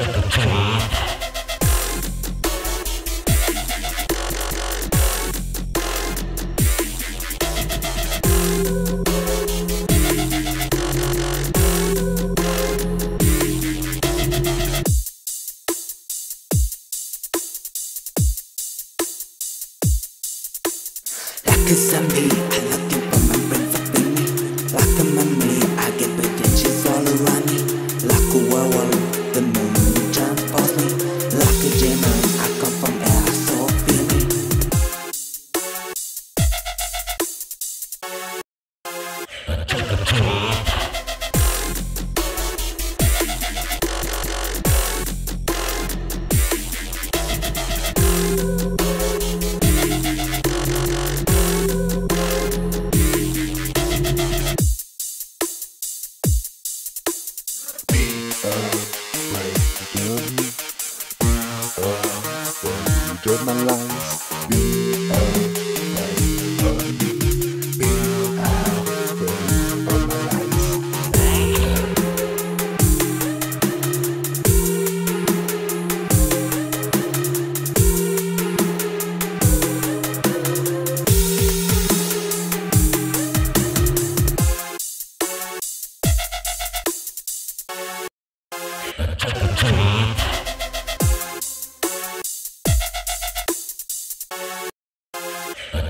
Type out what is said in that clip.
Like it's a me, I love my lungs.